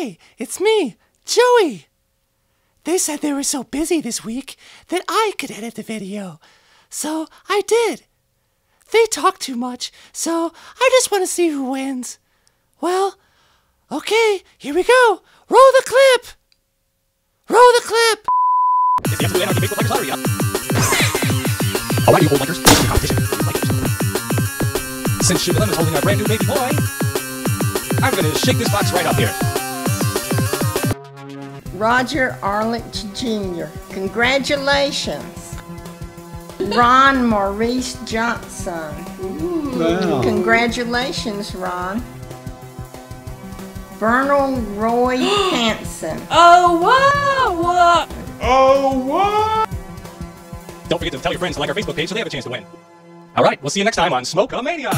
Hey, it's me, Joey. They said they were so busy this week that I could edit the video. So I did. They talk too much, so I just want to see who wins. Well, okay, here we go. Roll the clip. Roll the clip. It's the absolute anarchy Facebook Likers lottery. Alright, you old likers, this is competition. Since Sugar is holding our brand new baby boy, I'm gonna shake this box right up here. Roger Arledge Jr. Congratulations. Ron Maurice Johnson. Wow. Congratulations, Ron. Vernal Roy Hanson. Oh, wow! Oh wow. Don't forget to tell your friends to like our Facebook page so they have a chance to win. Alright, we'll see you next time on Smoke Mania.